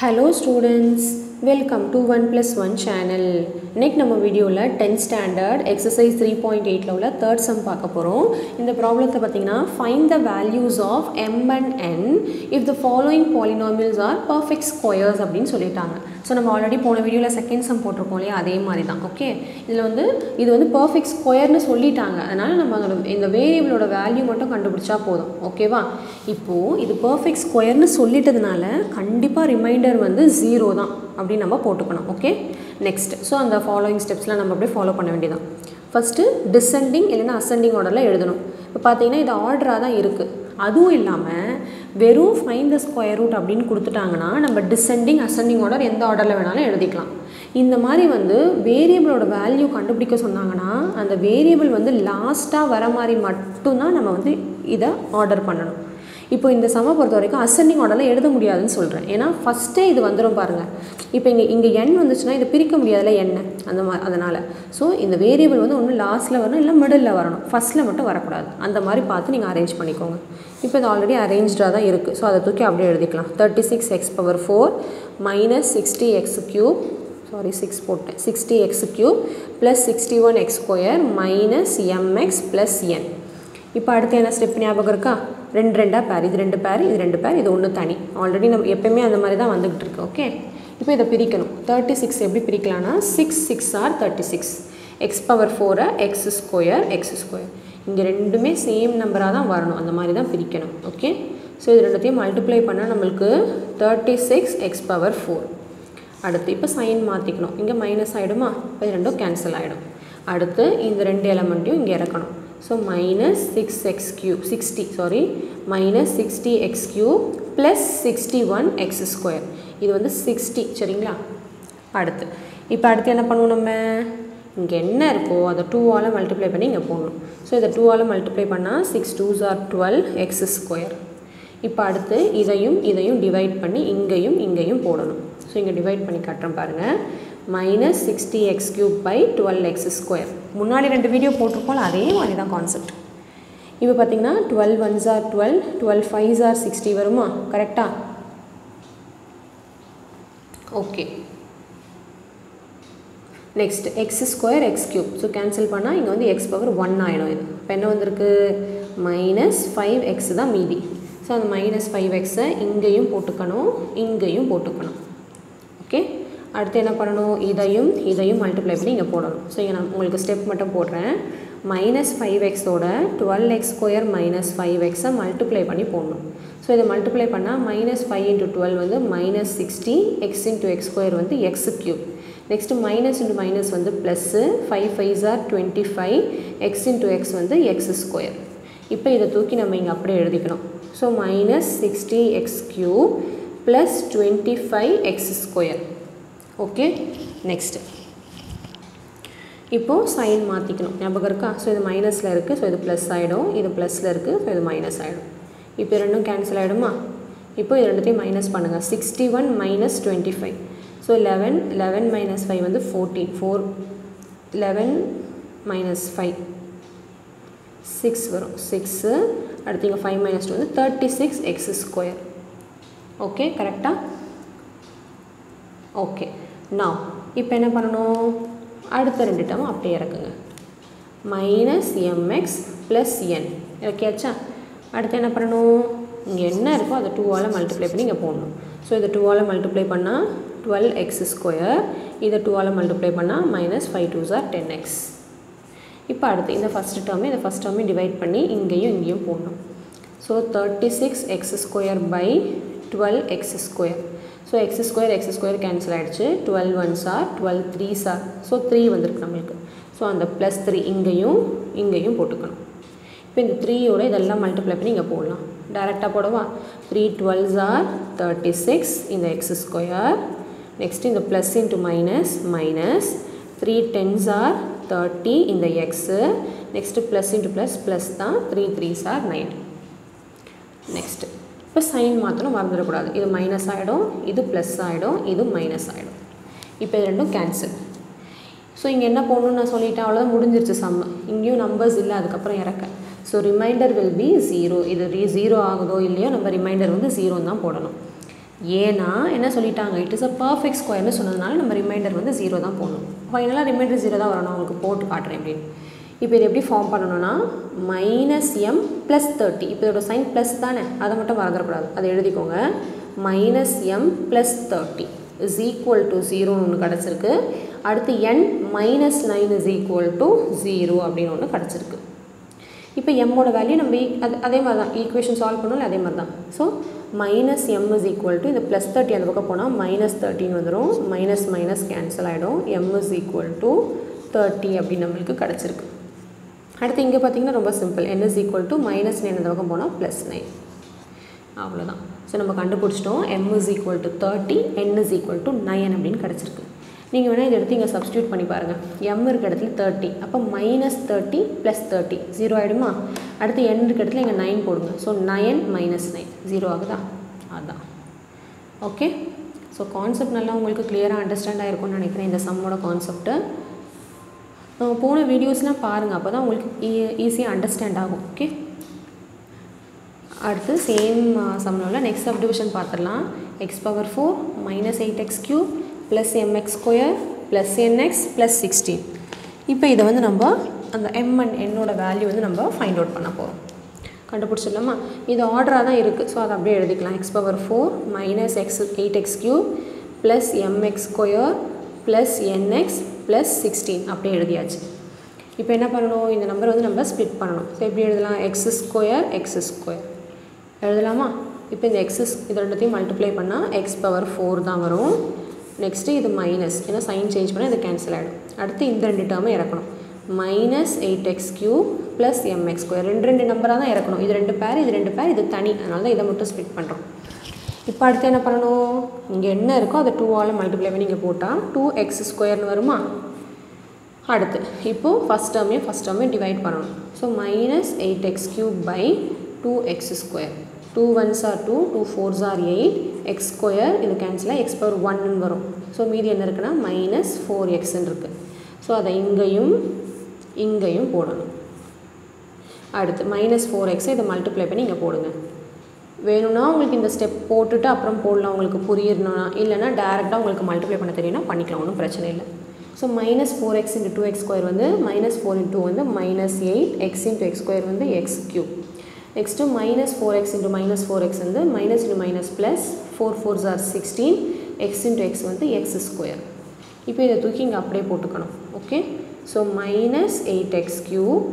Hello students welcome to one plus one channel இன்றைக்கி நம்ம வீடியோவில் tenth standard exercise three point எயிட்டில் உள்ள தேர்ட் சம் பார்க்க போகிறோம் இந்த ப்ராப்ளத்தை பார்த்தீங்கன்னா find the values of m and n if the following polynomials are perfect squares அப்படின்னு சொல்லிட்டாங்க. ஸோ நம்ம ஆல்ரெடி போன வீடியோவில் செகண்ட் சம் போட்டிருக்கோம் இல்லையா? அதே மாதிரி தான் ஓகே இதில் வந்து இது வந்து பர்ஃபெக்ட் ஸ்கொயர்னு சொல்லிட்டாங்க. அதனால் நம்ம இந்த வேரியபிளோட வேல்யூ மட்டும் கண்டுபிடிச்சா போதும் ஓகேவா இப்போது இது பர்ஃபெக்ட் ஸ்கொயர்னு சொல்லிட்டதுனால கண்டிப்பாக ரிமைண்டர் வந்து ஜீரோ தான். அப்படின்னு நம்ம போட்டுக்கணும் ஓகே நெக்ஸ்ட் ஸோ அந்த ஃபாலோயிங் ஸ்டெப்ஸ்லாம் நம்ம அப்படியே ஃபாலோ பண்ண வேண்டியதான் ஃபஸ்ட்டு டிசெண்டிங் இல்லைன்னா அசெண்டிங் ஆர்டரில் எழுதணும். இப்போ பார்த்தீங்கன்னா இது ஆர்டராக தான் இருக்குது அதுவும் இல்லாமல் வெறும் ஃபைன் த ஸ்கொயர் ரூட் அப்படின்னு கொடுத்துட்டாங்கன்னா நம்ம டிசெண்டிங் அசெண்டிங் ஆர்டர் எந்த ஆர்டரில் வேணாலும் எழுதிக்கலாம். இந்த மாதிரி வந்து வேரியபிளோட வேல்யூ கண்டுபிடிக்க சொன்னாங்கன்னா அந்த வேரியபிள் வந்து லாஸ்ட்டாக வர மாதிரி மட்டும்தான் நம்ம வந்து இதை ஆர்டர் பண்ணணும். இப்போ இந்த சம பொறுத்த வரைக்கும் அசெண்டிங் ஆர்டரில் எழுத முடியாதுன்னு சொல்கிறேன் ஏன்னா ஃபஸ்ட்டே இது வந்துடும் பாருங்கள் இப்போ இங்கே இங்கே எண் வந்துச்சுன்னா இதை பிரிக்க முடியாதுல எண்ணை அந்த மாதிரி அதனால். ஸோ இந்த வேரியபிள் வந்து ஒன்று லாஸ்ட்டில் வரணும் இல்லை மிடில் வரணும். ஃபஸ்ட்டில் மட்டும் வரக்கூடாது. அந்த மாதிரி பார்த்து நீங்கள் அரேஞ்ச் பண்ணிக்கோங்க. இப்போ இது ஆல்ரெடி அரேஞ்சாக தான் இருக்குது ஸோ அதை தூக்கி அப்படியே எழுதிக்கலாம். Thirty six x power four minus sixty x cube sorry six போட்டேன். Sixty x cube plus sixty one x square minus m x plus n இப்போ அடுத்து என்ன ஸ்டெப் ஞாபகம் இருக்கா? ரெண்டு ரெண்டாக பேர் இது ரெண்டு பேர் இது ரெண்டு பேர் இது ஒன்று தனி. ஆல்ரெடி நம்ம எப்போயுமே அந்த மாதிரி தான் வந்துக்கிட்டு இருக்கு ஓகே இப்போ இதை பிரிக்கணும். தேர்ட்டி சிக்ஸ் எப்படி பிரிக்கலாம்னா six six are thirty six x power ஃபோரை எக்ஸ் ஸ்கொயர் எக்ஸ் ஸ்கொயர் இங்கே ரெண்டுமே சேம் நம்பராக தான் வரணும். அந்த மாதிரி தான் பிரிக்கணும் ஓகே ஸோ இது ரெண்டுத்தையும் மல்டிப்ளை பண்ணால் நம்மளுக்கு thirty six x power four அடுத்து இப்போ சைன் மாற்றிக்கணும் இங்கே மைனஸ் ஆகிடுமா இப்போ இது ரெண்டும் கேன்சல் ஆகிடும் அடுத்து இந்த ரெண்டு எலமெண்ட்டையும் இங்கே இறக்கணும். So minus six x cube sixty sorry minus sixty x cube plus sixty one square இது வந்து சிக்ஸ்டி சரிங்களா? அடுத்து. இப்போ அடுத்து என்ன பண்ணுவோம் நம்ம? இங்கே என்ன இருக்கோ அதை டூவால் மல்டிப்ளை பண்ணி இங்கே போடணும். ஸோ இதை டூவால் மல்டிப்ளை பண்ணால் six twos are twelve x square இப்போ அடுத்து இதையும் இதையும் டிவைட் பண்ணி இங்கேயும் இங்கேயும் போடணும். ஸோ இங்கே டிவைட் பண்ணி காட்டுறேன் பாருங்கள் minus sixty x cube by twelve x square முன்னாடி ரெண்டு வீடியோ போட்டிருக்கோம் அதே மாதிரி தான் கான்செப்ட் இப்போ பார்த்தீங்கன்னா twelve ones are twelve twelve fives are sixty வருமா? கரெக்டாக okay next x square x cube so cancel பண்ணால் இங்கே வந்து எக்ஸ் பவர் ஒன் ஆகிடும் இது. இப்போ என்ன வந்திருக்கு? மைனஸ் ஃபைவ் எக்ஸ் தான் மீதி. ஸோ அந்த மைனஸ் ஃபைவ் எக்ஸை இங்கேயும் போட்டுக்கணும் இங்கேயும் போட்டுக்கணும். ஓகே அடுத்து என்ன பண்ணணும்? இதையும் இதையும் மல்டிப்ளை பண்ணி இங்கே போடணும். ஸோ இங்கே நான் உங்களுக்கு ஸ்டெப் மட்டும் போடுறேன். மைனஸ் ஃபைவ் எக்ஸோட twelve x square minus five எக்ஸை மல்டிப்ளை பண்ணி போடணும். ஸோ இதை மல்டிப்ளை பண்ணால் மைனஸ் ஃபைவ் இன்ட்டு டுவெல் வந்து minus sixty x into x square வந்து x cube next minus into minus வந்து plus five five are twenty five x into x வந்து X square இப்போ இதை தூக்கி நம்ம இங்கே அப்படியே எழுதிக்கணும். So minus sixty x cube plus twenty five x square okay next இப்போது சைன் மாற்றிக்கணும் ஞாபகம் இருக்கா? ஸோ இது மைனஸில் இருக்குது ஸோ இது ப்ளஸ் ஆகிடும் இது ப்ளஸில் இருக்குது ஸோ இது மைனஸ் ஆகிடும் இப்போ ரெண்டும் கேன்சல் ஆகிடுமா இப்போ இது ரெண்டுத்தையும் மைனஸ் பண்ணுங்கள் sixty one minus twenty five so eleven eleven minus five வந்து fourteen four eleven minus five six வரும். சிக்ஸு அடுத்து இங்கே ஃபைவ் மைனஸ் டூ வந்து thirty six x square okay கரெக்டாக ஓகே நான் இப்போ என்ன பண்ணணும்? அடுத்த ரெண்டு டேர்ம் அப்படியே இறக்குங்க. Minus m x plus n இறக்கியாச்சா? அடுத்து என்ன பண்ணணும்? இங்கே என்ன இருக்கோ அதை டூவால் மல்டிப்ளை பண்ணி இங்கே போடணும். ஸோ இதை டூவால் மல்டிப்ளை பண்ணால் டுவெல் எக்ஸ் ஸ்கொயர் இதை டூவால் மல்டிப்ளை பண்ணால் minus five two are ten x இப்போ அடுத்து இந்த ஃபஸ்ட் டேர்மே இந்த ஃபஸ்ட் டேர்மே டிவைட் பண்ணி இங்கேயும் இங்கேயும் போடணும். So thirty six x square by twelve x square so x square x square cancel ஆகிடுச்சு twelve ones are twelve threes are so three வந்திருக்கு நம்மளுக்கு. ஸோ அந்த ப்ளஸ் த்ரீ இங்கேயும் இங்கேயும் போட்டுக்கணும். இப்போ இந்த த்ரீயோட இதெல்லாம் மல்டிப்ளை பண்ணி இங்கே போடலாம். டேரெக்டாக போடவா? Three twelves are thirty six இந்த எக்ஸ் ஸ்கொயர் நெக்ஸ்ட் இந்த plus into minus minus three tens are thirty இந்த x next plus into plus plus தான் three threes are nine next இப்போ சைன் மாத்திரம் மறந்துடக்கூடாது. இது மைனஸ் ஆகிடும் இது ப்ளஸ் ஆகிடும் இது மைனஸ் ஆகிடும் இப்போ இது ரெண்டும் கேன்சல் ஸோ இங்கே என்ன போகணும்னு நான் சொல்லிட்டேன். அவ்வளோதான் முடிஞ்சிருச்சு சம்மு இங்கேயும் நம்பர்ஸ் இல்லை அதுக்கப்புறம் இறக்க. So remainder will be zero இது ரீ ஜீரோ ஆகுதோ இல்லையோ நம்ம ரிமைண்டர் வந்து ஜீரோன்னு தான் போடணும். ஏன்னா என்ன சொல்லிட்டாங்க? இட் இஸ் அ பர்ஃபெக்ட் ஸ்கொயர்னு சொன்னதுனால நம்ம ரிமைண்டர் வந்து ஜீரோ தான் போடணும். ஃபைனலாக ரிமைண்டர் ஜீரோ தான் வரணும். அவங்களுக்கு போட்டு காட்டுறேன் அப்படின்னு. இப்போ இது எப்படி ஃபார்ம் பண்ணணும்னா மைனஸ் எம் ப்ளஸ் தேர்ட்டி இப்போ இதோட சைன் ப்ளஸ் தானே? அதை மட்டும் மறந்துடக்கூடாது அதை எழுதிக்கோங்க. Minus M plus thirty is equal to ஜீரோன்னு ஒன்று கிடச்சிருக்கு. அடுத்து N minus nine is equal to zero அப்படின்னு ஒன்று கிடச்சிருக்கு. இப்போ எம்மோட வேல்யூ நம்ம e- அது அதே மாதிரி தான் ஈக்குவேஷன் சால்வ் பண்ணல அதே மாதிரி தான் so minus M is equal to இந்த ப்ளஸ் தேர்ட்டி அந்த பக்கம் போனால் மைனஸ் தேர்ட்டின்னு வந்துடும் மைனஸ் மைனஸ் கேன்சல் ஆகிடும் M is equal to thirty அப்படின்னு நம்மளுக்கு கிடச்சிருக்கு. அடுத்து இங்கே பார்த்தீங்கன்னா ரொம்ப simple n is equal to minus nine அந்த பக்கம் போனால் ப்ளஸ் நைன் அவ்வளோதான் ஸோ நம்ம கண்டுபிடிச்சிட்டோம். M is equal to thirty N is equal to nine அப்படின்னு கிடச்சிருக்கு. நீங்கள் வேணால் இதை எடுத்து இங்கே சப்ஸ்டியூட் பண்ணி பாருங்கள் எம் இருக்க இடத்துல தேர்ட்டி அப்போ minus thirty plus thirty zero ஆகிடுமா அடுத்து என் இருக்க இடத்துல இங்கே நைன் போடுங்க. So nine minus nine zero ஆகுதா? அதுதான் ஓகே ஸோ கான்செப்ட் நல்லா உங்களுக்கு கிளியராக அண்டர்ஸ்டாண்ட் ஆகிருக்கும்னு நினைக்கிறேன். இந்த சம்மோட கான்செப்ட்டு போன வீடியோஸ்லாம் பாருங்கள் அப்போ தான் உங்களுக்கு e-, ஈஸியாக அண்டர்ஸ்டாண்ட் ஆகும் ஓகே அடுத்து சேம் சம்மில் நெக்ஸ்ட் சப்டிவிஷன் பார்த்துடலாம். X power four minus eight X cube plus M X square plus N X plus sixteen இப்போ இதை வந்து நம்ம அந்த எம் அண்ட் என்னோட வேல்யூ வந்து நம்ம ஃபைண்ட் அவுட் பண்ண போகிறோம் கண்டுபிடிச்சிடலாமா? இது ஆர்டராக தான் இருக்குது ஸோ அதை அப்படியே எழுதிக்கலாம். X power four minus X eight X cube plus M X square plus N X plus sixteen அப்படி எழுதியாச்சு. இப்போ என்ன பண்ணணும்? இந்த நம்பர் வந்து நம்ம ஸ்ப்ளிட் பண்ணணும். ஸோ எப்படி எழுதலாம்? எக்ஸ் ஸ்கொயர் எக்ஸ் ஸ்கொயர் எழுதலாமா? இப்போ இந்த எக்ஸஸ் இது ரெண்டுத்தையும் மல்டிப்ளை பண்ணால் எக்ஸ் பவர் ஃபோர் தான் வரும். நெக்ஸ்ட்டு இது மைனஸ் ஏன்னா சைன் சேஞ்ச் பண்ணால் இது கேன்சல் ஆகிடும் அடுத்து இந்த ரெண்டு டேர்மை இறக்கணும். Minus eight X cube plus M X square ரெண்டு ரெண்டு நம்பராக தான் இறக்கணும். இது ரெண்டு பேர் இது ரெண்டு பேர் இது தனி. அதனால தான் இதை மட்டும் ஸ்ப்ளிட் பண்ணுறோம் இப்போ அடுத்து என்ன பண்ணணும்? இங்கே என்ன இருக்கோ அதை டூவால் மல்டிப்ளை பண்ணி இங்கே போட்டால் டூ எக்ஸ் ஸ்கொயர்னு வருமா? அடுத்து இப்போது ஃபஸ்ட் டேர்மையும் ஃபஸ்ட் டேர்மையும் டிவைட் பண்ணணும். So minus eight X cube by two X square two ones are two two fours are eight X square இது கேன்சலாக எக்ஸ் பவர் ஒன்னு வரும். ஸோ மீதி என்ன இருக்குன்னா மைனஸ் ஃபோர் எக்ஸ்ன்னு இருக்குது ஸோ அதை இங்கேயும் இங்கேயும் போடணும். அடுத்து மைனஸ் ஃபோர் எக்ஸை இதை மல்டிப்ளை பண்ணி இங்கே போடுங்க. வேணும்னா உங்களுக்கு இந்த ஸ்டெப் போட்டுட்டு அப்புறம் போடலாம் உங்களுக்கு புரியணும்னா. இல்லைனா டேரெக்டாக உங்களுக்கு மல்டிப்ளை பண்ண தெரியும்னா பண்ணிக்கலாம் ஒன்றும் பிரச்சனை இல்லை. So minus four X into two X square வந்து மைனஸ் ஃபோர் இன்ட்டு வந்து minus eight X into X square வந்து X cube next minus four X into minus four X வந்து minus into minus plus four fours are sixteen X into X வந்து X square இப்போ இதை தூக்கி இங்கே அப்படியே போட்டுக்கணும் okay so minus eight X cube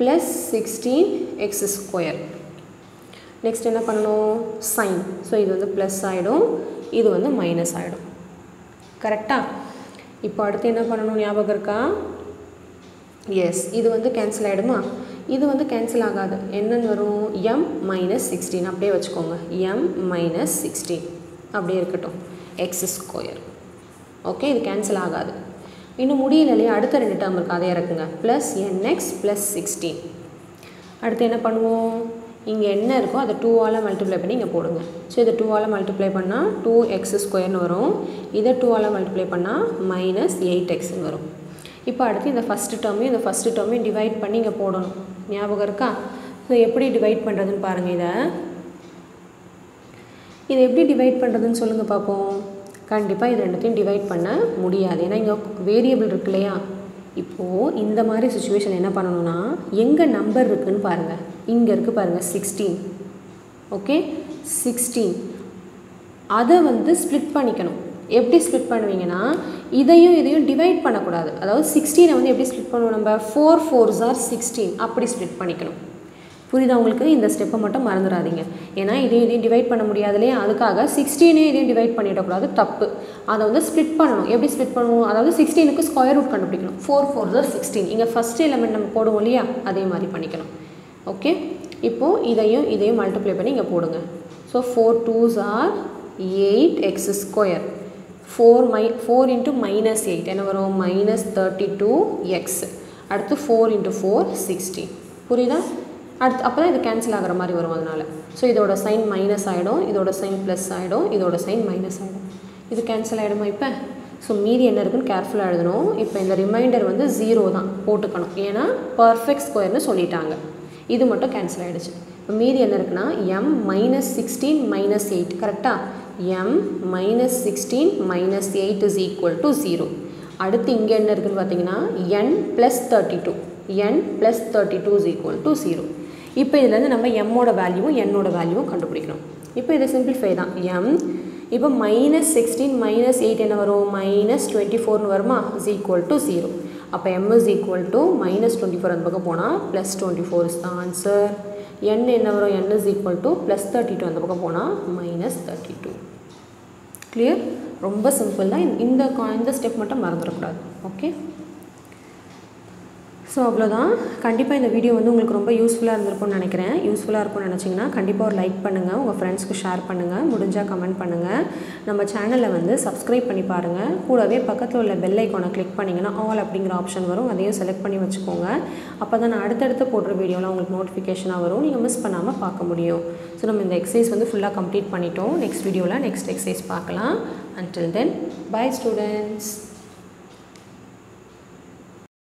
plus sixteen X square next என்ன பண்ணணும்? சைன் ஸோ இது வந்து ப்ளஸ் ஆகிடும் இது வந்து மைனஸ் ஆகிடும் கரெக்டாக இப்போ அடுத்து என்ன பண்ணணும்? ஞாபகம் இருக்கா? எஸ் இது வந்து கேன்சல் ஆகிடுமா இது வந்து கேன்சல் ஆகாது. என்னென்னு வரும்? எம் மைனஸ் சிக்ஸ்டீன் அப்படியே வச்சுக்கோங்க. எம் மைனஸ் சிக்ஸ்டீன் அப்படியே இருக்கட்டும். எக்ஸ் ஸ்கொயர் ஓகே இது கேன்சல் ஆகாது. இன்னும் முடியல இல்லையா அடுத்த ரெண்டு டேர்ம் இருக்குது அதே இறக்குங்க. Plus N X plus sixteen அடுத்து என்ன பண்ணுவோம்? இங்கே என்ன இருக்கோ அதை டூவால் மல்டிப்ளை பண்ணி இங்கே போடுங்க. ஸோ இதை டூவால் மல்டிப்ளை பண்ணால் டூ எக்ஸ் ஸ்கொயர்னு வரும். இதை டூவால் மல்டிப்ளை பண்ணால் மைனஸ் எயிட் எக்ஸ்னு வரும். இப்போ அடுத்து இந்த ஃபஸ்ட்டு டேர்மையும் இந்த ஃபஸ்ட்டு டேர்மையும் டிவைட் பண்ணி இங்கே போடணும். ஞாபகம் இருக்கா? ஸோ எப்படி டிவைட் பண்ணுறதுன்னு பாருங்கள் இதை. இதை எப்படி டிவைட் பண்ணுறதுன்னு சொல்லுங்கள் பார்ப்போம் கண்டிப்பாக இது ரெண்டுத்தையும் டிவைட் பண்ண முடியாது. ஏன்னா இங்கே வேரியபிள் இருக்கு இல்லையா? இப்போது இந்த மாதிரி சுச்சுவேஷன் என்ன பண்ணணும்னா எங்கே நம்பர் இருக்குதுன்னு பாருங்கள் இங்கே இருக்குது பாருங்கள் சிக்ஸ்டீன் ஓகே சிக்ஸ்டீன் அதை வந்து ஸ்ப்ளிட் பண்ணிக்கணும். எப்படி ஸ்ப்ளிட் பண்ணுவீங்கன்னா இதையும் இதையும் டிவைட் பண்ணக்கூடாது. அதாவது சிக்ஸ்டீனை வந்து எப்படி ஸ்ப்ளிட் பண்ணுவோம் நம்ம? ஃபோர் ஃபோர்ஸ் ஆர் சிக்ஸ்டீன் அப்படி ஸ்ப்ளிட் பண்ணிக்கணும். புரியுதா உங்களுக்கு? இந்த ஸ்டெப்பை மட்டும் மறந்துடாதீங்க. ஏன்னா இதையும் இதையும் டிவைட் பண்ண முடியாது இல்லையா? அதுக்காக சிக்ஸ்டீனையும் இதையும் டிவைட் பண்ணிடக்கூடாது. தப்பு. அதை வந்து ஸ்ப்ளிட் பண்ணணும். எப்படி ஸ்ப்ளிட் பண்ணுவோம்? அதாவது சிக்ஸ்டீனுக்கு ஸ்கொயர் ரூட் கண்டுபிடிக்கணும். ஃபோர் ஃபோர் தான் சிக்ஸ்டீன் இங்கே ஃபஸ்ட் எலமெண்ட் நம்ம போடுவோம் இல்லையா? அதே மாதிரி பண்ணிக்கணும். ஓகே இப்போது இதையும் இதையும் மல்டிப்ளை பண்ணி இங்கே போடுங்க. So four twos are eight X square four my four into minus eight என்ன வரும்? மைனஸ் தேர்ட்டி டூ எக்ஸ் அடுத்து ஃபோர் இன்ட்டு ஃபோர் சிக்ஸ்டி புரியுதா? அடுத்து அப்போ தான் இது கேன்சல் ஆகிற மாதிரி வரும் அதனால். ஸோ இதோட சைன் மைனஸ் ஆகிடும் இதோட சைன் ப்ளஸ் ஆகிடும் இதோட சைன் மைனஸ் ஆகிடும் இது கேன்சல் ஆகிடுமா இப்போ? ஸோ மீதி என்ன இருக்குன்னு கேர்ஃபுல்லாக எழுதணும். இப்போ இந்த ரிமைண்டர் வந்து ஜீரோ தான். போட்டுக்கணும். ஏன்னா பர்ஃபெக்ட் ஸ்கொயர்னு சொல்லிட்டாங்க. இது மட்டும் கேன்சல் ஆகிடுச்சு இப்போ மீதி என்ன இருக்குன்னா M minus sixteen minus eight கரெக்டாக M minus sixteen minus eight is equal to zero அடுத்து இங்கே என்ன இருக்குதுன்னு பார்த்தீங்கன்னா N plus thirty two N plus thirty two is equal to zero இப்போ இதுலேருந்து நம்ம எம்மோட வேல்யூவும் என்னோட வேல்யூவும் கண்டுபிடிக்கணும். இப்போ இது சிம்பிளிஃபை தான். எம் இப்போ மைனஸ் சிக்ஸ்டீன் மைனஸ் எயிட் என்ன வரும்? மைனஸ் டுவெண்ட்டி ஃபோர்னு வருமா? இஸ் ஈக்குவல் டு ஜீரோ அப்போ M is equal to minus twenty four அந்த பக்கம் போனால் ப்ளஸ் டுவெண்ட்டி ஃபோர் இஸ் தான் ஆன்சர் என் என்ன வரும்? N is equal to plus thirty two அந்த பக்கம் போனால் மைனஸ் தேர்ட்டி டூ கிளியர் ரொம்ப சிம்பிள் தான். இந்த கா இந்த ஸ்டெப் மட்டும் மறந்துடக்கூடாது ஓகே ஸோ அவ்வளோதான் கண்டிப்பாக இந்த வீடியோ வந்து உங்களுக்கு ரொம்ப யூஸ்ஃபுல்லாக இருந்திருக்கும்னு நினைக்கிறேன். யூஸ்ஃபுல்லாக இருக்கும்னு நினச்சிங்கன்னா கண்டிப்பாக ஒரு லைக் பண்ணுங்கள் உங்கள் ஃப்ரெண்ட்ஸ்க்கு ஷேர் பண்ணுங்கள் முடிஞ்சால் கமெண்ட் பண்ணுங்கள் நம்ம சேனலை வந்து சப்ஸ்கிரைப் பண்ணி பாருங்கள் கூடவே பக்கத்தில் உள்ள பெல் ஐக்கானை கிளிக் பண்ணிங்கன்னா ஆல் அப்படிங்கிற ஆப்ஷன் வரும். அதையும் செலக்ட் பண்ணி வச்சுக்கோங்க. அப்போ தான் நான் அடுத்தடுத்து போடுற வீடியோலாம் உங்களுக்கு நோட்டிஃபிகேஷனாக வரும். நீங்கள் மிஸ் பண்ணாமல் பார்க்க முடியும். ஸோ நம்ம இந்த எக்ஸசைஸ் வந்து ஃபுல்லாக கம்ப்ளீட் பண்ணிட்டோம். நெக்ஸ்ட் வீடியோவில் நெக்ஸ்ட் எக்ஸசைஸ் பார்க்கலாம். Until then bye students